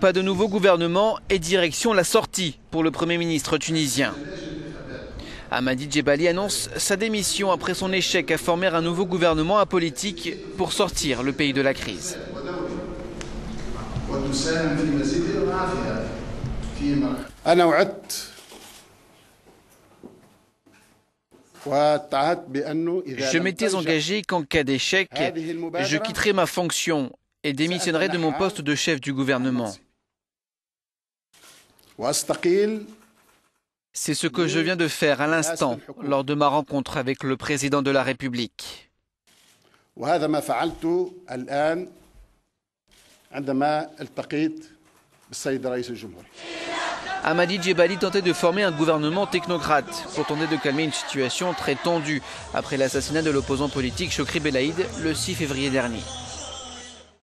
Pas de nouveau gouvernement et direction la sortie pour le Premier ministre tunisien. Hamadi Djebali annonce sa démission après son échec à former un nouveau gouvernement apolitique pour sortir le pays de la crise. Je m'étais engagé qu'en cas d'échec, je quitterai ma fonction et démissionnerai de mon poste de chef du gouvernement. C'est ce que je viens de faire à l'instant lors de ma rencontre avec le président de la République. Hamadi Djebali tentait de former un gouvernement technocrate pour tenter de calmer une situation très tendue après l'assassinat de l'opposant politique Chokri Belaïd le 6 février dernier.